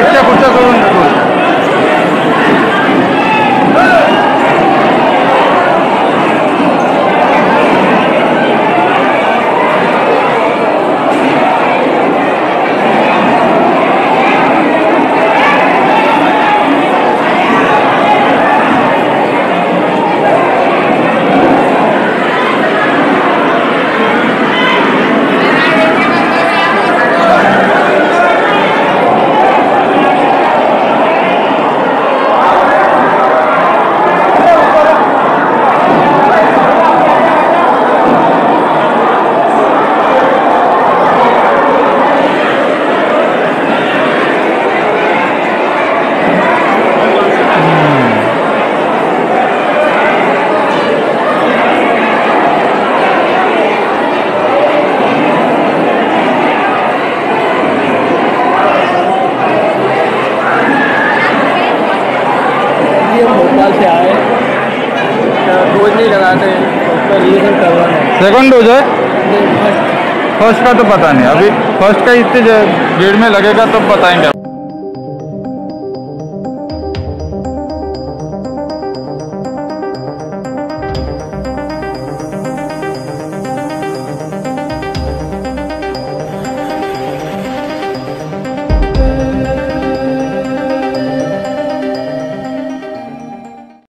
ইচ্ছা করতে করুন। से आए। डोज नहीं लगाते। रीजन करवाना सेकंड डोज है? फ़र्स्ट का तो पता नहीं। अभी फ़र्स्ट का इतने भीड़ में लगेगा तब तो बताएँगे।